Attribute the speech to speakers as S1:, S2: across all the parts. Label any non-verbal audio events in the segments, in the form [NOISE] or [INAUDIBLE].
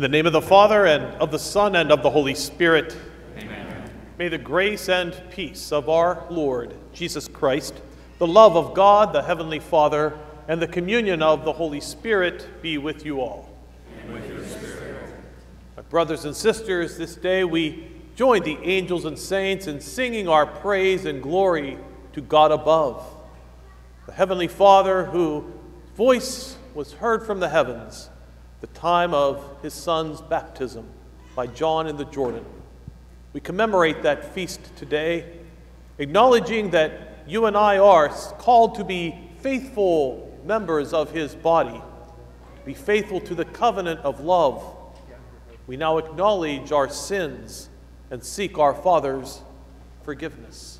S1: In the name of the Father, and of the Son, and of the Holy Spirit. Amen. May the grace and peace of our Lord Jesus Christ, the love of God, the Heavenly Father, and the communion of the Holy Spirit be with you all.
S2: And with your spirit.
S1: My brothers and sisters, this day we join the angels and saints in singing our praise and glory to God above. The Heavenly Father, whose voice was heard from the heavens the time of his son's baptism by John in the Jordan. We commemorate that feast today, acknowledging that you and I are called to be faithful members of his body, be faithful to the covenant of love. We now acknowledge our sins and seek our Father's forgiveness.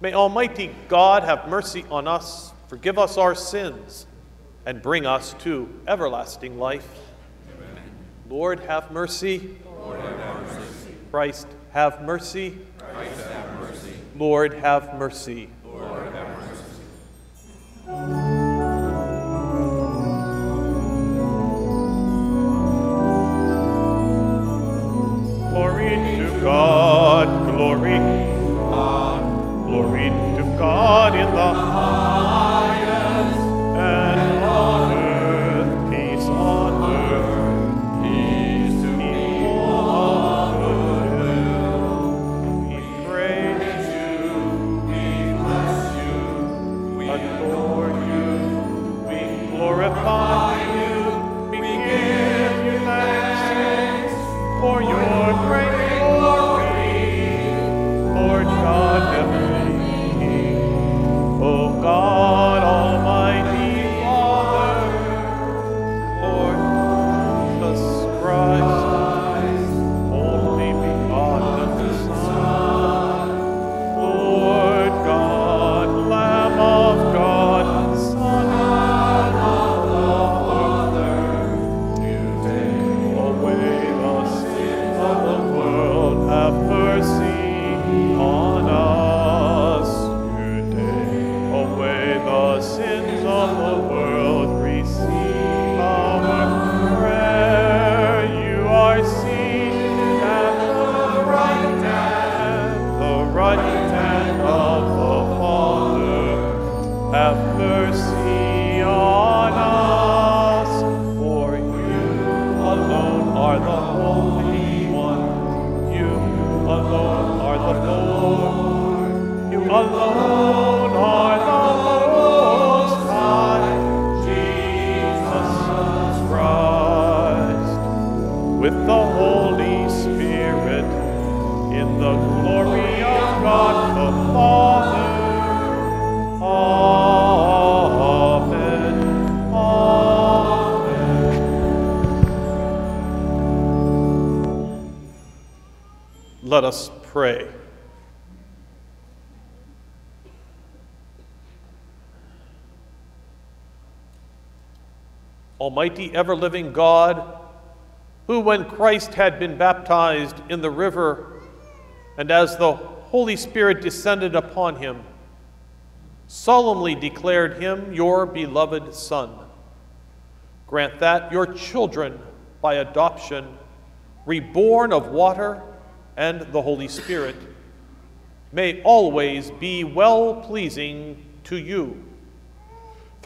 S1: May Almighty God have mercy on us, forgive us our sins, and bring us to everlasting life. Amen. Lord, have mercy.
S2: Lord, have mercy.
S1: Christ, have mercy.
S2: Christ, have mercy.
S1: Lord, have mercy.
S2: Lord, have mercy.
S1: Glory to God, glory God in the highest, Almighty ever living God, who, when Christ had been baptized in the river, and as the Holy Spirit descended upon him, solemnly declared him your beloved Son, grant that your children, by adoption, reborn of water and the Holy Spirit, may always be well pleasing to you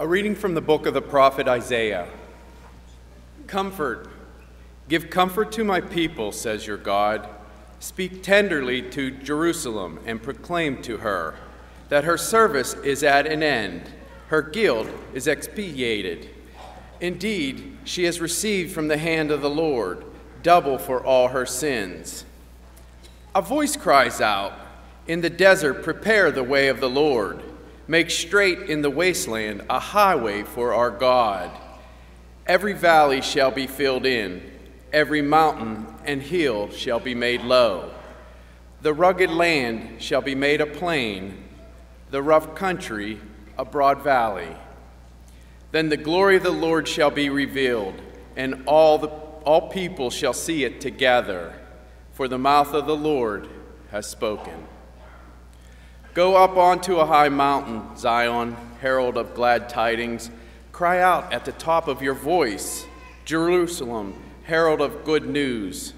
S3: A reading from the book of the prophet Isaiah. Comfort, give comfort to my people, says your God. Speak tenderly to Jerusalem and proclaim to her that her service is at an end, her guilt is expiated. Indeed, she has received from the hand of the Lord double for all her sins. A voice cries out, In the desert, prepare the way of the Lord. Make straight in the wasteland a highway for our God. Every valley shall be filled in, every mountain and hill shall be made low. The rugged land shall be made a plain, the rough country a broad valley. Then the glory of the Lord shall be revealed, and all, the, all people shall see it together, for the mouth of the Lord has spoken. Go up onto a high mountain, Zion, herald of glad tidings. Cry out at the top of your voice, Jerusalem, herald of good news.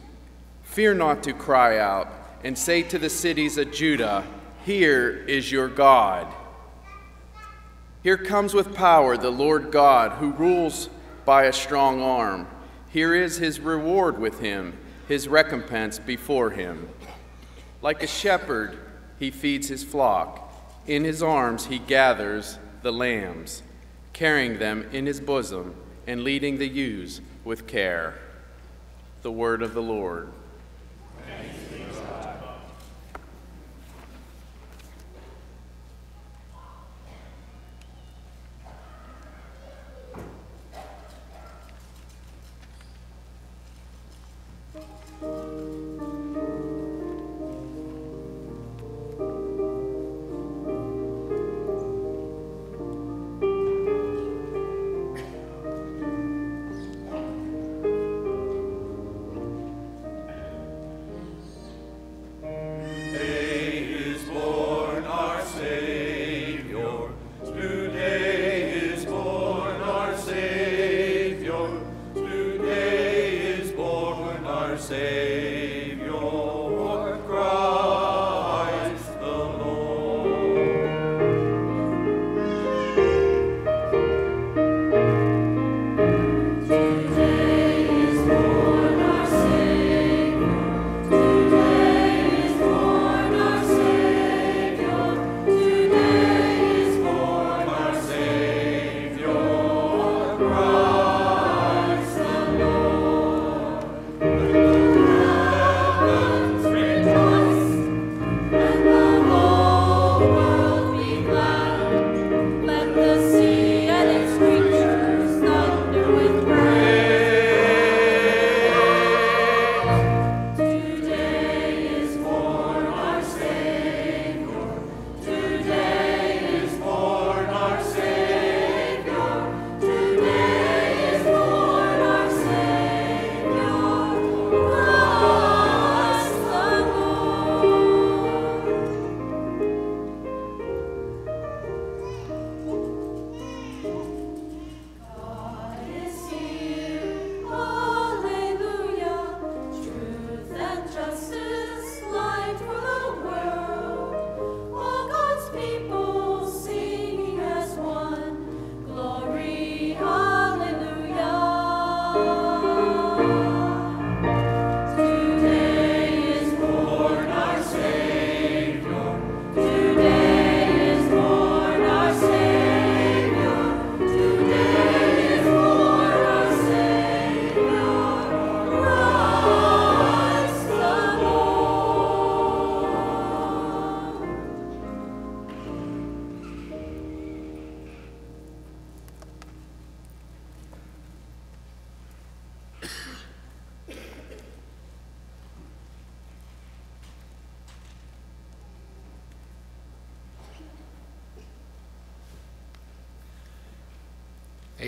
S3: Fear not to cry out, and say to the cities of Judah, Here is your God. Here comes with power the Lord God, who rules by a strong arm. Here is his reward with him, his recompense before him. Like a shepherd, he feeds his flock. In his arms he gathers the lambs, carrying them in his bosom and leading the ewes with care. The word of the Lord.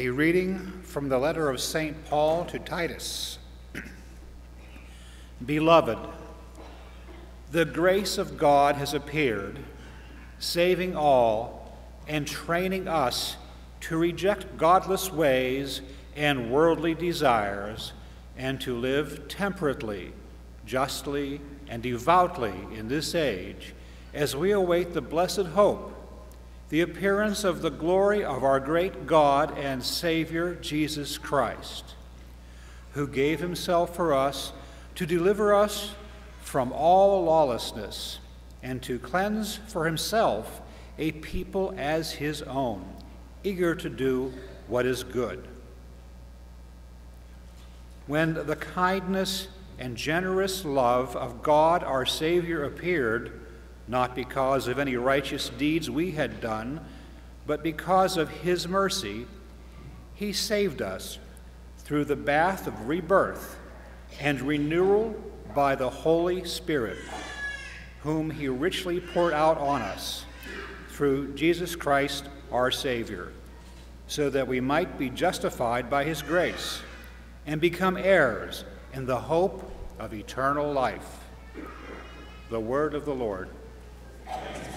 S4: A reading from the letter of St. Paul to Titus. [CLEARS THROAT] Beloved, the grace of God has appeared, saving all and training us to reject godless ways and worldly desires and to live temperately, justly, and devoutly in this age as we await the blessed hope the appearance of the glory of our great God and Savior, Jesus Christ, who gave himself for us to deliver us from all lawlessness and to cleanse for himself a people as his own, eager to do what is good. When the kindness and generous love of God our Savior appeared, not because of any righteous deeds we had done, but because of his mercy, he saved us through the bath of rebirth and renewal by the Holy Spirit, whom he richly poured out on us through Jesus Christ our Savior, so that we might be justified by his grace and become heirs in the hope of eternal life. The word of the Lord. Amen.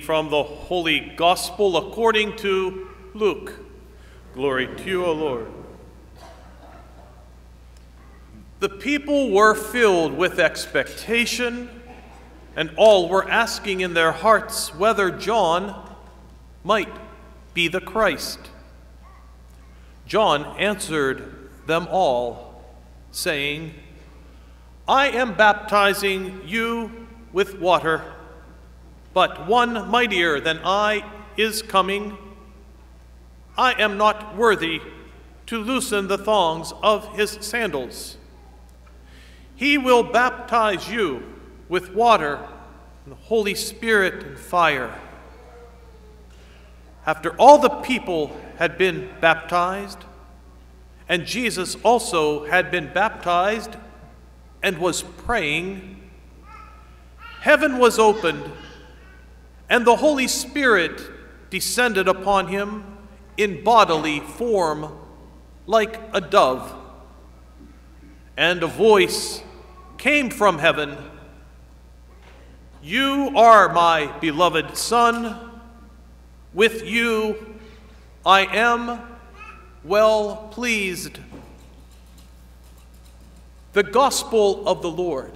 S1: From the Holy Gospel according to Luke. Glory to you, O Lord. The people were filled with expectation, and all were asking in their hearts whether John might be the Christ. John answered them all, saying, I am baptizing you with water but one mightier than I is coming. I am not worthy to loosen the thongs of his sandals. He will baptize you with water and the Holy Spirit and fire. After all the people had been baptized, and Jesus also had been baptized and was praying, heaven was opened and the Holy Spirit descended upon him in bodily form like a dove. And a voice came from heaven You are my beloved Son. With you I am well pleased. The Gospel of the Lord.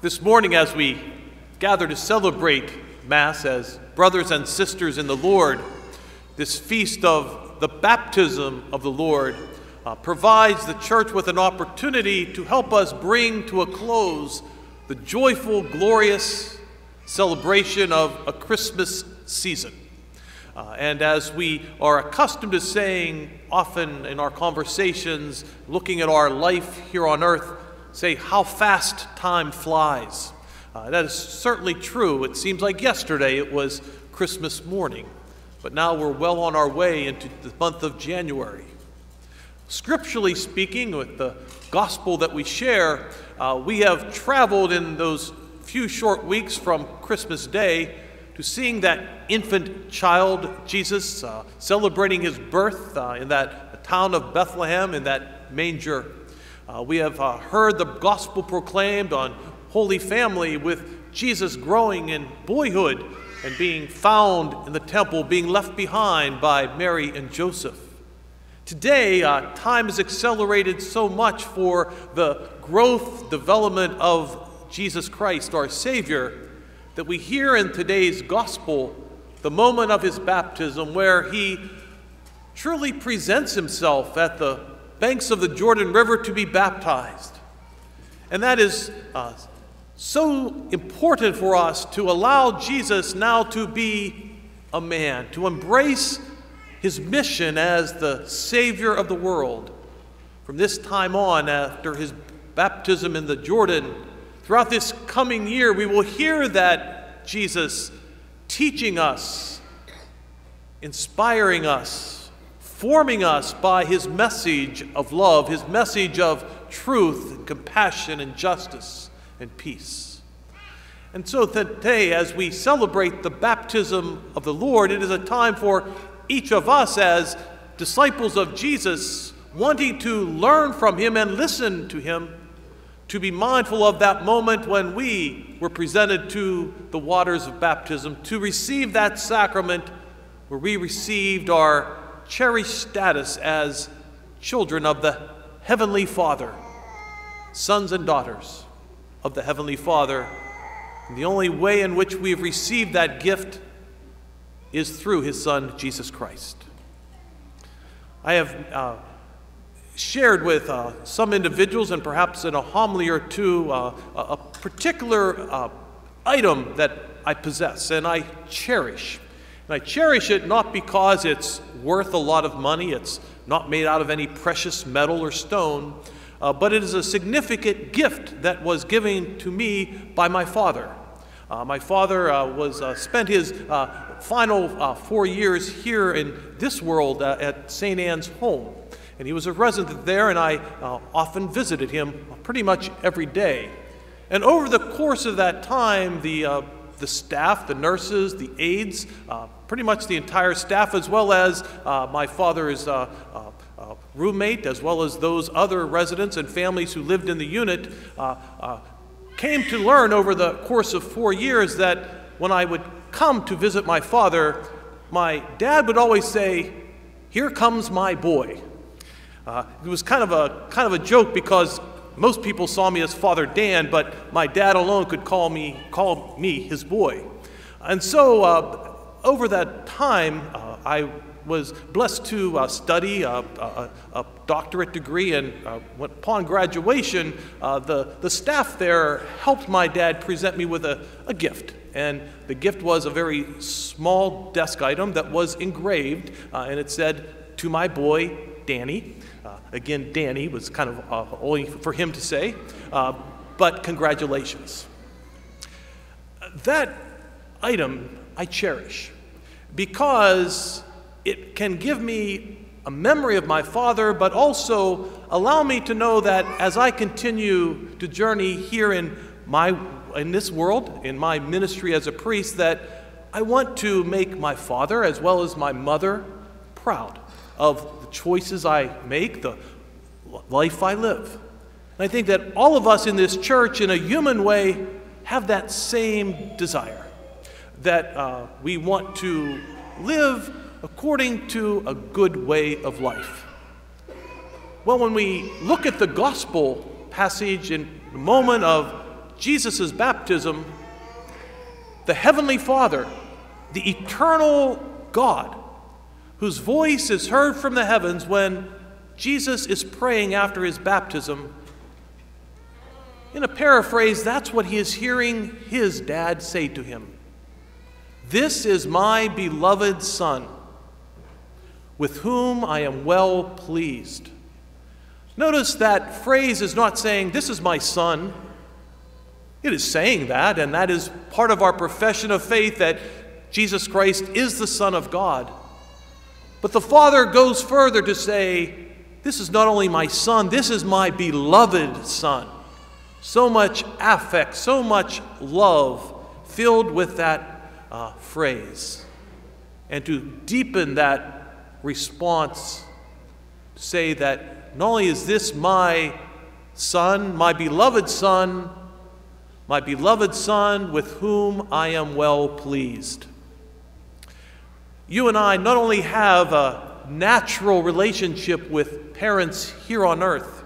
S1: This morning, as we gather to celebrate Mass as brothers and sisters in the Lord, this feast of the baptism of the Lord uh, provides the church with an opportunity to help us bring to a close the joyful, glorious celebration of a Christmas season. Uh, and as we are accustomed to saying often in our conversations, looking at our life here on earth, say how fast time flies. Uh, that is certainly true. It seems like yesterday it was Christmas morning, but now we're well on our way into the month of January. Scripturally speaking, with the gospel that we share, uh, we have traveled in those few short weeks from Christmas Day to seeing that infant child, Jesus, uh, celebrating his birth uh, in that town of Bethlehem, in that manger uh, we have uh, heard the gospel proclaimed on Holy Family with Jesus growing in boyhood and being found in the temple, being left behind by Mary and Joseph. Today, uh, time has accelerated so much for the growth, development of Jesus Christ, our Savior, that we hear in today's gospel the moment of his baptism where he truly presents himself at the banks of the Jordan River to be baptized. And that is uh, so important for us to allow Jesus now to be a man, to embrace his mission as the Savior of the world. From this time on, after his baptism in the Jordan, throughout this coming year, we will hear that Jesus teaching us, inspiring us, forming us by his message of love, his message of truth and compassion and justice and peace. And so today, as we celebrate the baptism of the Lord, it is a time for each of us as disciples of Jesus, wanting to learn from him and listen to him, to be mindful of that moment when we were presented to the waters of baptism, to receive that sacrament where we received our cherished status as children of the Heavenly Father, sons and daughters of the Heavenly Father. And the only way in which we have received that gift is through His Son, Jesus Christ. I have uh, shared with uh, some individuals, and perhaps in a homily or two, uh, a particular uh, item that I possess and I cherish. And I cherish it not because it's worth a lot of money, it's not made out of any precious metal or stone, uh, but it is a significant gift that was given to me by my father. Uh, my father uh, was spent his final four years here in this world at St. Anne's home. And he was a resident there, and I often visited him pretty much every day. And over the course of that time, the, the staff, the nurses, the aides, pretty much the entire staff, as well as my father's uh, roommate, as well as those other residents and families who lived in the unit, uh, uh, came to learn over the course of four years that when I would come to visit my father, my dad would always say, Here comes my boy. Uh, it was kind of, a, kind of a joke because most people saw me as Father Dan, but my dad alone could call me, call me his boy. And so, uh, over that time, uh, I was blessed to uh, study a, a, a, doctorate degree, and uh, upon graduation, uh, the, the staff there helped my dad present me with a, a gift. And the gift was a very small desk item that was engraved, uh, and it said, To my boy, Danny. Uh, again, Danny was kind of uh, only for him to say, but congratulations. That item I cherish because it can give me a memory of my father, but also allow me to know that as I continue to journey here in my in this world, in my ministry as a priest, that I want to make my father as well as my mother proud of the choices I make, the life I live. And I think that all of us in this church, in a human way, have that same desire that uh, we want to live according to a good way of life. Well, when we look at the gospel passage in the moment of Jesus' baptism, the Heavenly Father, the eternal God, whose voice is heard from the heavens when Jesus is praying after his baptism, in a paraphrase, that's what he is hearing his dad say to him This is my beloved Son with whom I am well pleased. Notice that phrase is not saying, This is my son. It is saying that, and that is part of our profession of faith that Jesus Christ is the Son of God. But the Father goes further to say, This is not only my Son, this is my beloved Son. So much affect, so much love filled with that uh, phrase. And to deepen that response say that not only is this my son, my beloved son, my beloved son with whom I am well pleased. You and I not only have a natural relationship with parents here on earth,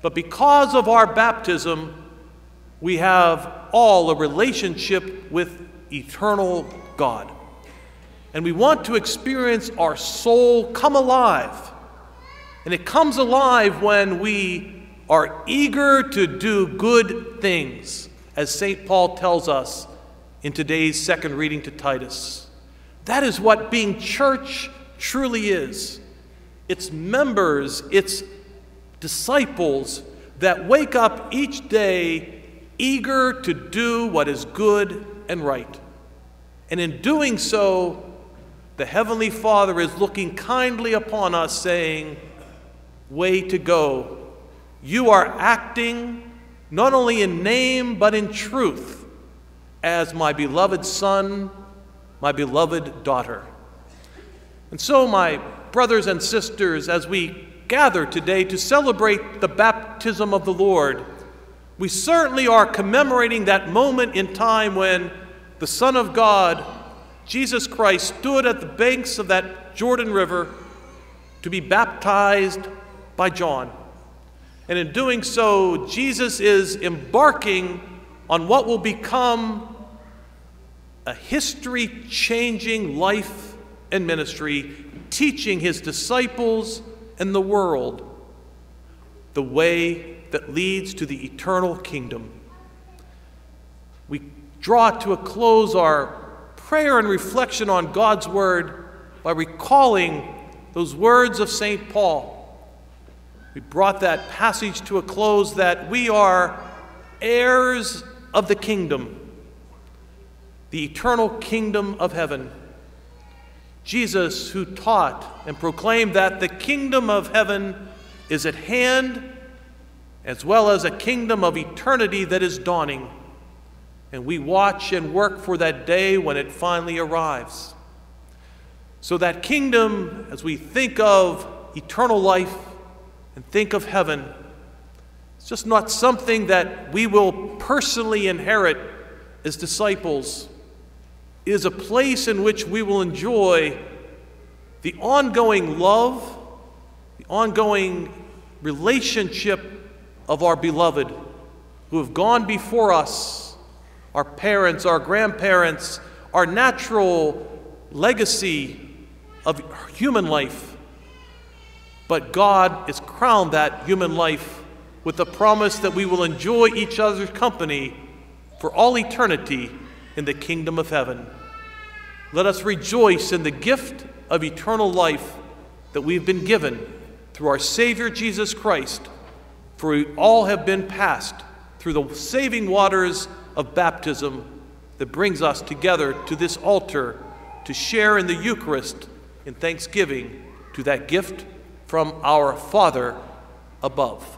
S1: but because of our baptism, we have all a relationship with eternal God. And we want to experience our soul come alive. And it comes alive when we are eager to do good things, as St. Paul tells us in today's second reading to Titus. That is what being church truly is. It's members, it's disciples that wake up each day eager to do what is good and right. And in doing so, the Heavenly Father is looking kindly upon us, saying, Way to go. You are acting not only in name but in truth as my beloved Son, my beloved daughter. And so, my brothers and sisters, as we gather today to celebrate the baptism of the Lord, we certainly are commemorating that moment in time when the Son of God, Jesus Christ, stood at the banks of that Jordan River to be baptized by John. And in doing so, Jesus is embarking on what will become a history changing life and ministry, teaching his disciples and the world the way that leads to the eternal kingdom. We draw to a close our prayer and reflection on God's Word by recalling those words of St. Paul. We brought that passage to a close that we are heirs of the kingdom, the eternal kingdom of heaven. Jesus, who taught and proclaimed that the kingdom of heaven is at hand, as well as a kingdom of eternity that is dawning. And we watch and work for that day when it finally arrives. So, that kingdom, as we think of eternal life and think of heaven, it's just not something that we will personally inherit as disciples is a place in which we will enjoy the ongoing love, the ongoing relationship of our beloved who have gone before us, our parents, our grandparents, our natural legacy of human life. But God has crowned that human life with the promise that we will enjoy each other's company for all eternity in the kingdom of heaven. Let us rejoice in the gift of eternal life that we've been given through our Savior Jesus Christ, for we all have been passed through the saving waters of baptism that brings us together to this altar to share in the Eucharist in thanksgiving to that gift from our Father above.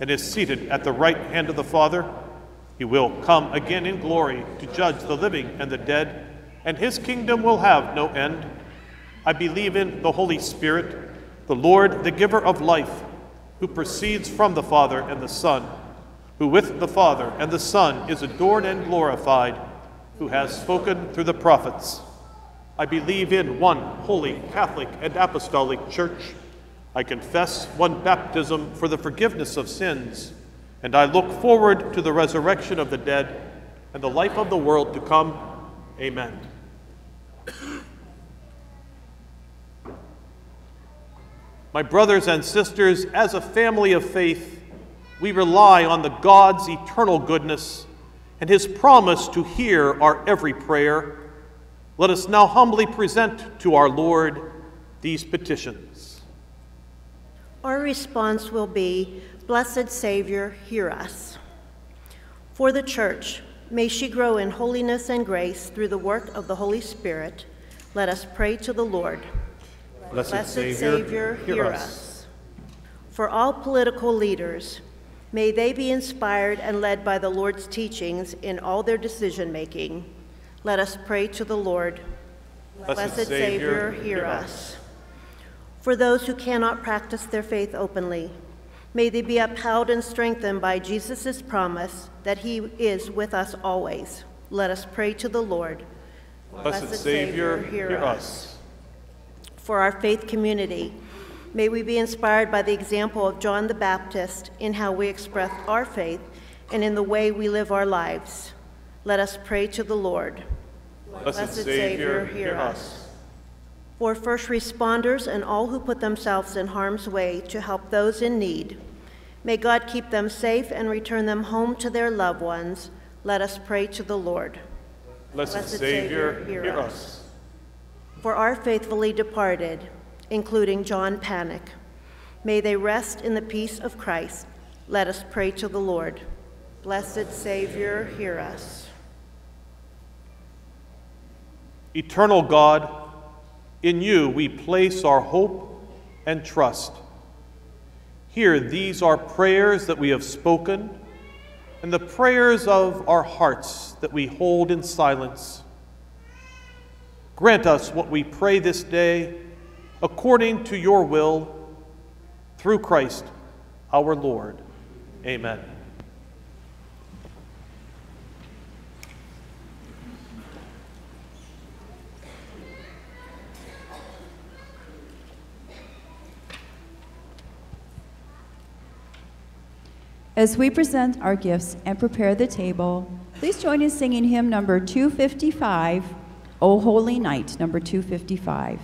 S1: and is seated at the right hand of the Father. He will come again in glory to judge the living and the dead, and his kingdom will have no end. I believe in the Holy Spirit, the Lord, the giver of life, who proceeds from the Father and the Son, who with the Father and the Son is adored and glorified. who has spoken through the prophets. I believe in one holy, Catholic, and Apostolic Church. I confess one baptism for the forgiveness of sins, and I look forward to the resurrection of the dead and the life of the world to come. Amen. My brothers and sisters, as a family of faith, we rely on the God's eternal goodness and his promise to hear our every prayer. Let us now humbly present to our Lord these petitions.
S5: Our response will be Blessed Savior, hear us. For the Church, may she grow in holiness and grace through the work of the Holy Spirit. Let us pray to the Lord.
S1: Blessed,
S5: Blessed
S1: Savior,
S5: Savior, hear us. For all political leaders, may they be inspired and led by the Lord's teachings in all their decision making. Let us pray to the Lord. Blessed Savior, hear us. For those who cannot practice their faith openly, may they be upheld and strengthened by Jesus' promise that he is with us always. Let us pray to the Lord.
S1: Blessed, Savior, hear us.
S5: For our faith community, may we be inspired by the example of John the Baptist in how we express our faith and in the way we live our lives. Let us pray to the Lord.
S1: Blessed, Savior, hear us.
S5: For first responders and all who put themselves in harm's way to help those in need, may God keep them safe and return them home to their loved ones. Let us pray to the Lord.
S1: Blessed,
S5: Blessed
S1: Savior,
S5: Savior, hear
S1: hear
S5: us.
S1: us.
S5: For our faithfully departed, including John Panic, may they rest in the peace of Christ. Let us pray to the Lord. Blessed Savior, hear us.
S1: Eternal God, in you we place our hope and trust. Here, these are prayers that we have spoken and the prayers of our hearts that we hold in silence. Grant us what we pray this day according to your will, through Christ our Lord. Amen.
S6: As we present our gifts and prepare the table, please join in singing hymn number 255, O Holy Night, number 255.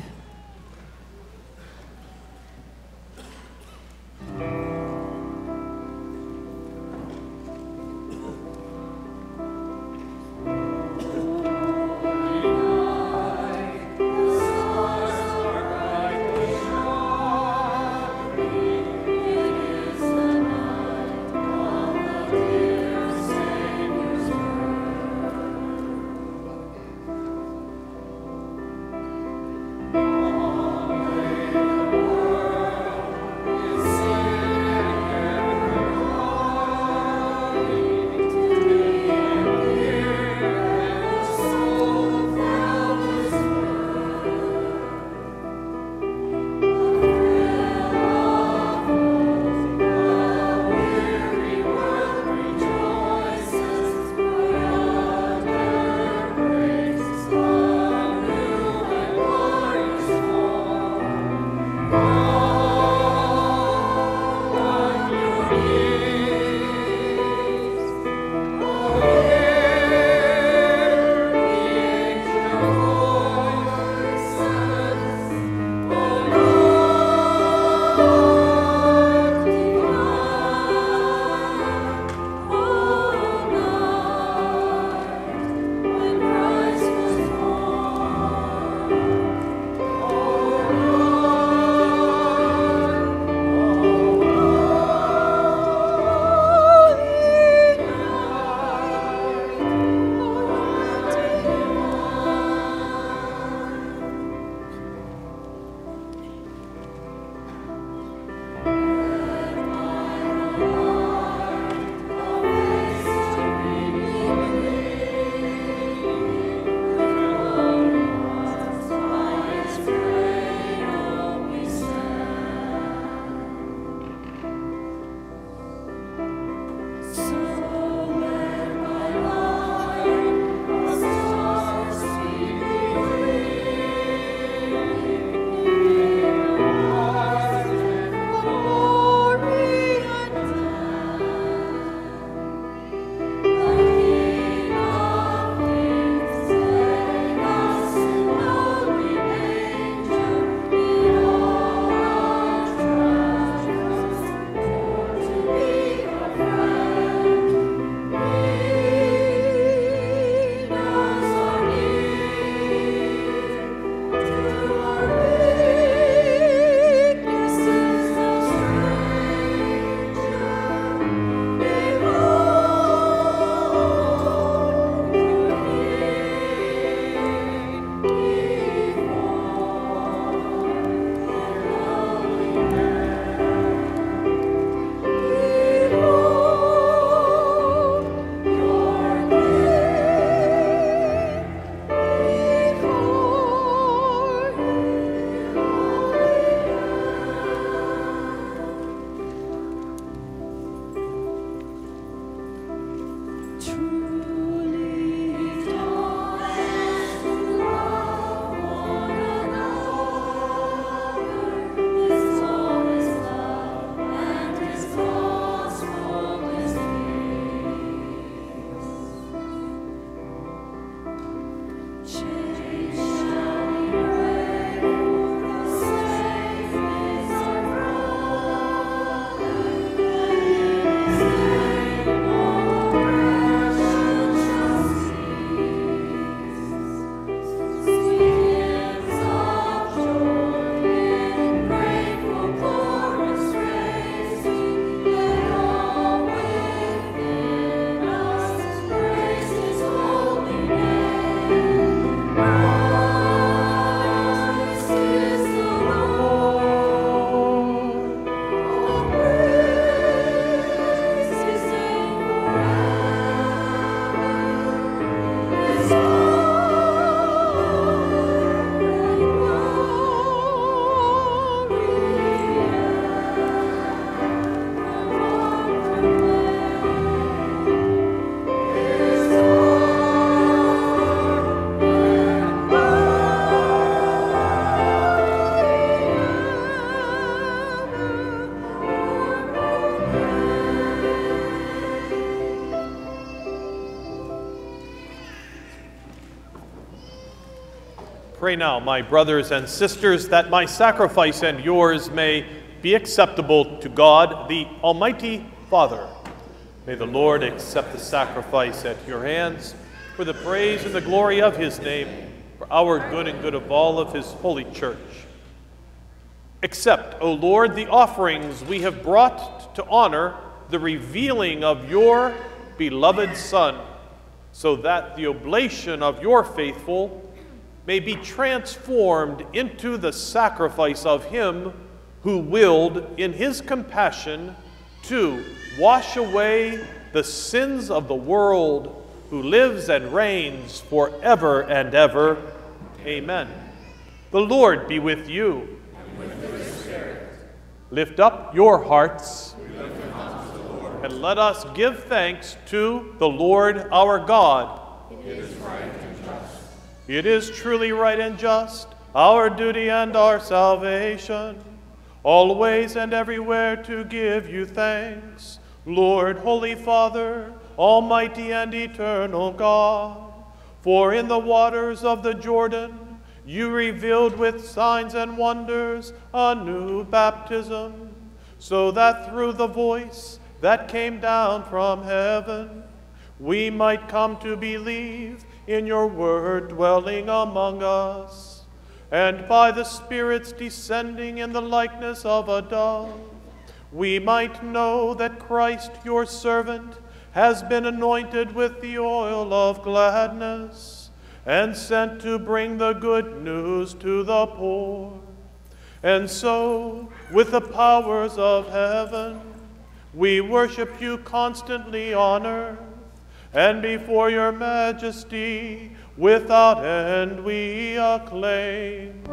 S1: Pray now, my brothers and sisters, that my sacrifice and yours may be acceptable to God, the Almighty Father. May the Lord accept the sacrifice at your hands for the praise and the glory of his name, for our good and good of all of his holy church. Accept, O Lord, the offerings we have brought to honor the revealing of your beloved Son, so that the oblation of your faithful may be transformed into the sacrifice of him who willed in his compassion to wash away the sins of the world, who lives and reigns forever and ever. Amen. The Lord be with you. Lift up your hearts. And let us give thanks to the Lord our God. It is truly right and just, our duty and our salvation, always and everywhere to give you thanks, Lord, Holy Father, Almighty and eternal God. For in the waters of the Jordan you revealed with signs and wonders a new baptism, so that through the voice that came down from heaven, we might come to believe in your word dwelling among us, and by the Spirit's descending in the likeness of a dove, we might know that Christ, your servant, has been anointed with the oil of gladness and sent to bring the good news to the poor. And so, with the powers of heaven, we worship you constantly on earth and before your majesty without end we acclaim.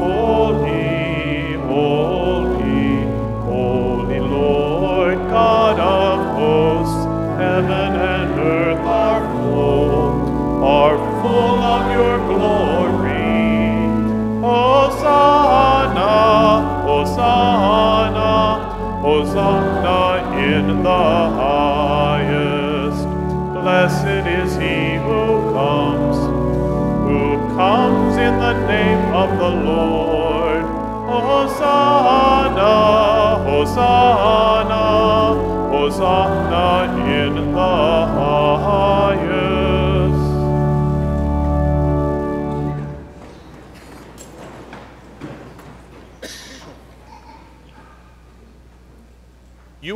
S1: Holy, holy, holy Lord God of hosts, heaven and earth are full, are full of your Hosanna in the highest. Blessed is he who comes, who comes in the name of the Lord. Hosanna, Hosanna, Hosanna in the highest.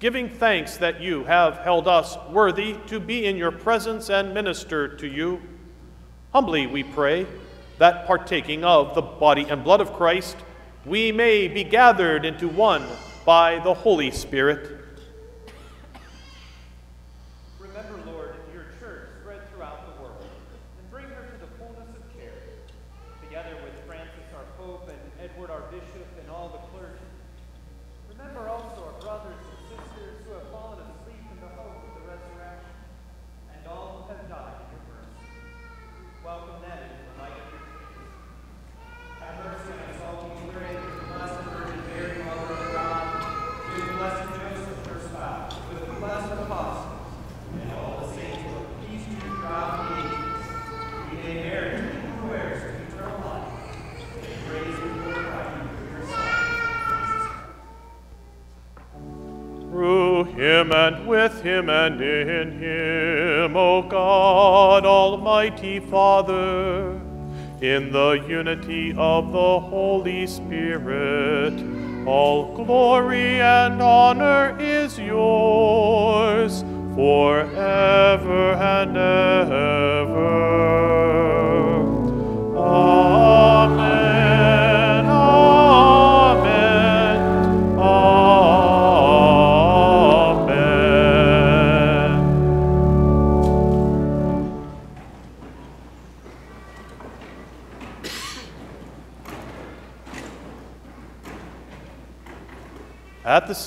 S1: giving thanks that you have held us worthy to be in your presence and minister to you. Humbly we pray that partaking of the body and blood of Christ, we may be gathered into one by the Holy Spirit. Almighty Father, in the unity of the Holy Spirit, all glory and honor is yours forever and ever.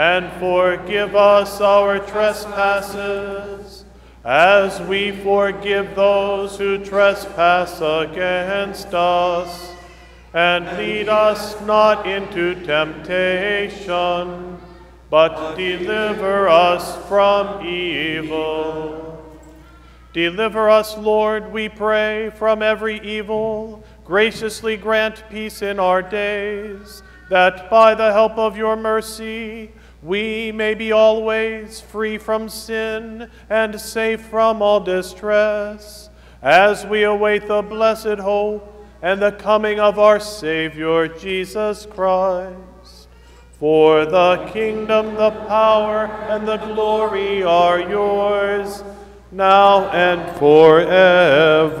S1: and forgive us our trespasses, as we forgive those who trespass against us. And lead us not into temptation, but deliver us from evil. Deliver us, Lord, we pray, from every evil. Graciously grant peace in our days, that by the help of your mercy we may be always free from sin and safe from all distress, as we await the blessed hope and the coming of our Savior Jesus Christ. For the kingdom, the power, and the glory are yours, now and forever.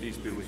S2: Peace be with you.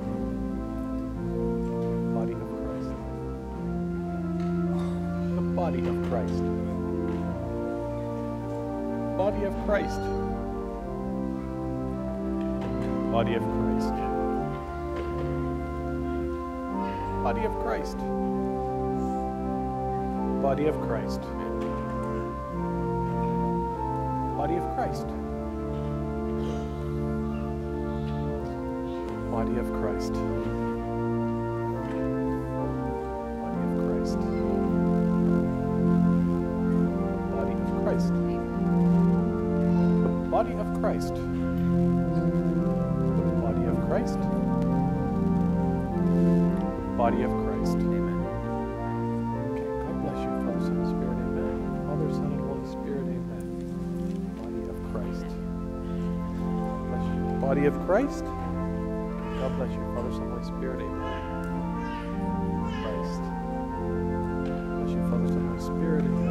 S1: Christ. Body of Christ. Body of Christ. Body of Christ. Body of Christ. Body of Christ. Body of Christ. Christ. The body of Christ. Body of Christ. Amen. Okay, God bless you, Father, Son, and Spirit. Amen. Father, Son, and Holy Spirit. Amen. Body of Christ. God bless you. Body of Christ. God bless you, Father, Son, Holy Spirit. Amen. Christ. God Bless you, Father, Son, Holy Spirit. Amen.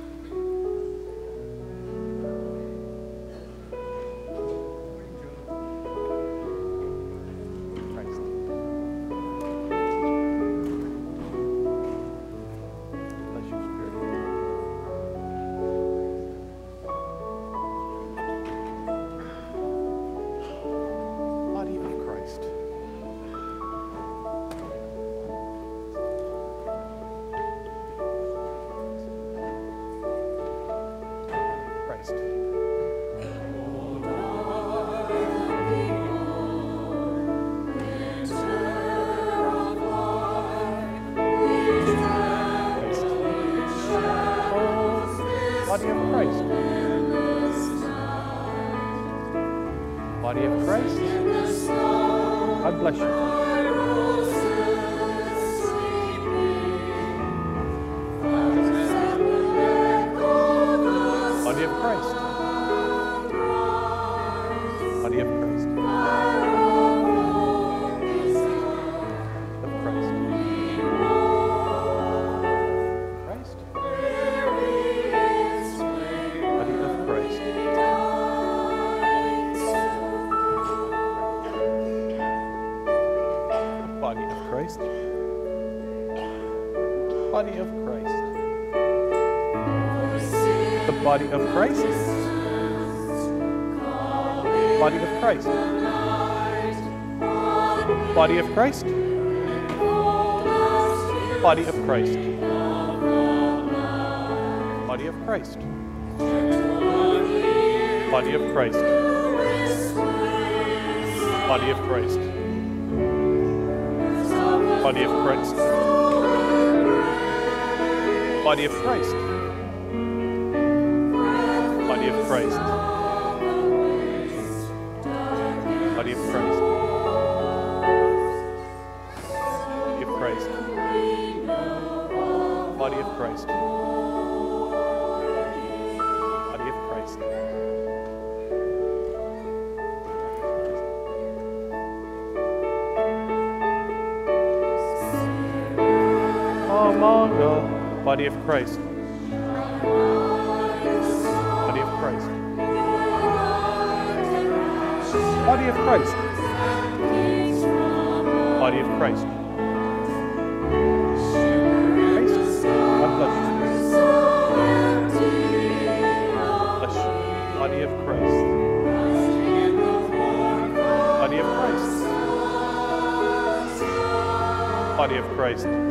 S1: Christ. Body of Christ. The body of Christ. Body of Christ. Body of Christ. Body of Christ. Body of Christ. Body of Christ. Body of Christ. Body of Christ. Body of Christ. Body of Christ. Body of Christ. Body of Christ. Body of Christ. Body of Christ. Body of Christ. Body of Christ. Body of Christ. Christ. God bless. Body of Christ. Body of Christ. Body of Christ.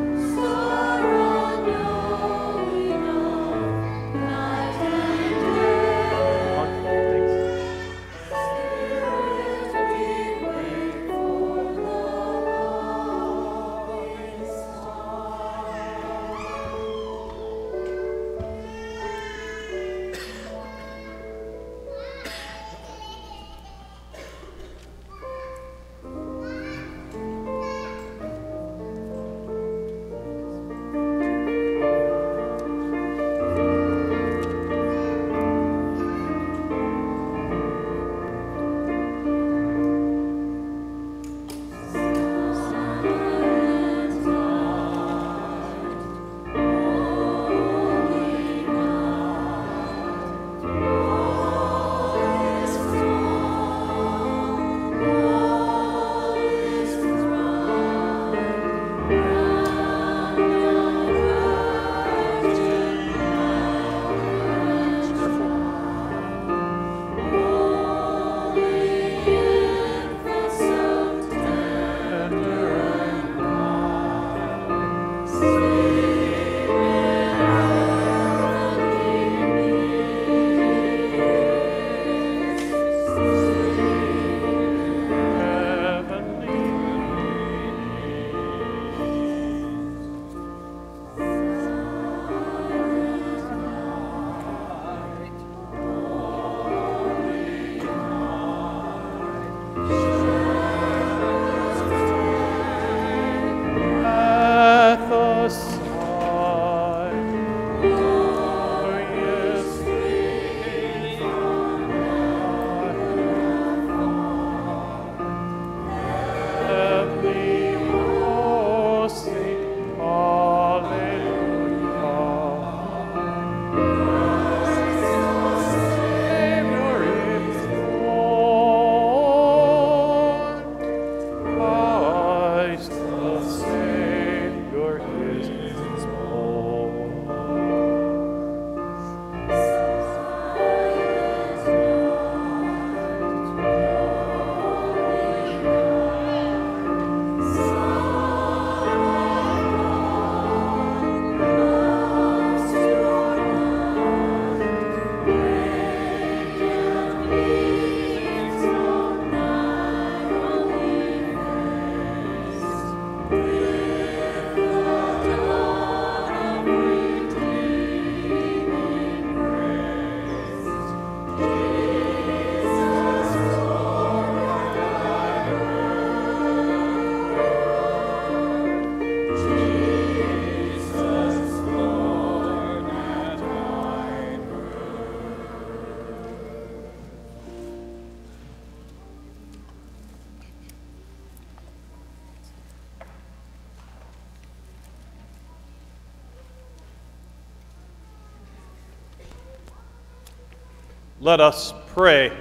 S1: Let us pray.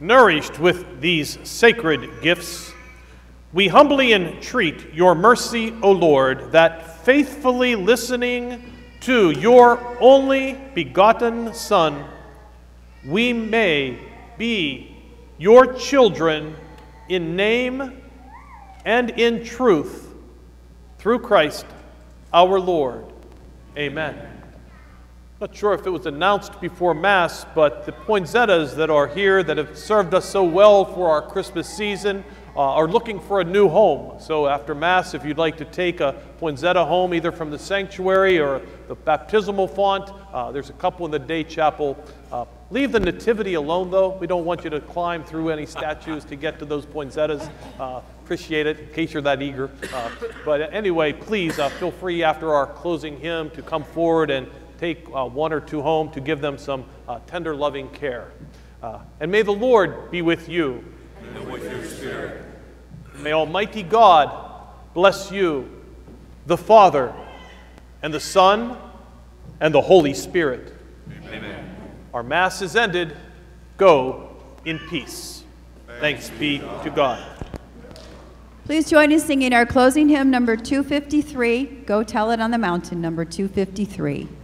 S1: Nourished with these sacred gifts, we humbly entreat your mercy, O Lord, that faithfully listening to your only begotten Son, we may be your children in name and in truth through Christ our Lord. Amen. Not sure if it was announced before Mass, but the poinsettias that are here that have served us so well for our Christmas season uh, are looking for a new home. So after Mass, if you'd like to take a poinsettia home, either from the sanctuary or the baptismal font, uh, there's a couple in the day chapel. Uh, leave the nativity alone, though. We don't want you to climb through any statues to get to those poinsettias. Uh, appreciate it in case you're that eager. Uh, but anyway, please uh, feel free after our closing hymn to come forward and take uh, one or two home to give them some uh, tender, loving care. Uh, and may the Lord be with you.
S2: And with your spirit.
S1: May Almighty God bless you, the Father, and the Son, and the Holy Spirit.
S2: Amen.
S1: Our Mass is ended. Go in peace. Thanks be to God.
S6: Please join us singing our closing hymn, number 253, Go Tell It on the Mountain, number 253.